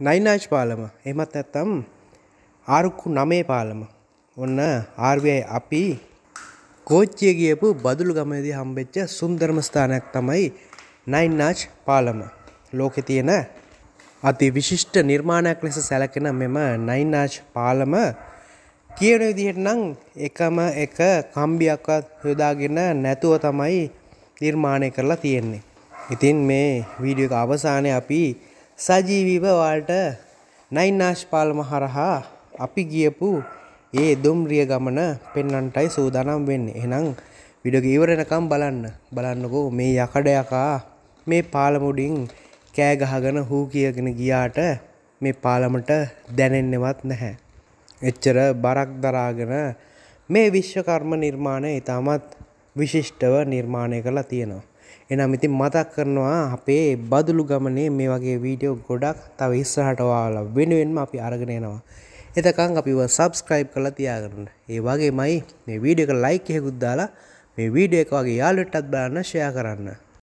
නයිනාජ් පාලම. එමත් නැත්තම් ආරුක්කු නමේ පාලම. ඔන්න ආර්වයි අපි කෝච්චිය ගියපු බදුළු ගමේදී හම්බෙච්ච සුන්දරම ස්ථානයක් තමයි නයින්නාජ් පාලම. ලෝකෙ තියෙන අති විශිෂ්ට නිර්මාණයක් ලෙස සැලකෙන මෙම නයින්නාජ් පාලම කියන විදිහට නම් එකම එක කම්බියක්වත් යොදාගෙන නැතුව තමයි නිර්මාණය කරලා තියෙන්නේ. ඉතින් මේ වීඩියෝ එක අවසානයේ අපි සජීවීව ඔයාලට නයින්නාජ් පාලම හරහා අපි ගියපු ඒ දුම්රිය ගමන පෙන්වන්නටයි සූදානම් වෙන්නේ. එහෙනම් වීඩියෝ එක ඉවර වෙනකම් බලන්න. බලන්නකෝ මේ යකඩ යකා මේ පාලම උඩින් කෑ ගහගෙන හූ කියගෙන ගියාට මේ පාලමට දැනෙන්නේවත් නැහැ. එච්චර බරක් දරාගෙන මේ විශ්වකර්ම නිර්මාණය ඉතාමත් විශිෂ්ටව නිර්මාණය කරලා තියෙනවා. එනම් ඉතින් මතක් කරනවා අපේ බදුළු ගමනේ මේ වගේ වීඩියෝ ගොඩක් තව ඉස්සරහට ඔයාලා වෙනුවෙන්ම අපි අරගෙන එනවා. එතකන් අපිව සබස්ක්‍රයිබ් කරලා තියාගන්න. ඒ වගේමයි මේ වීඩියෝ එක ලයික් එකකුත් දාලා මේ වීඩියෝ එක වගේ යාළුවෙක්ටත් බලන්න ෂෙයා කරන්න.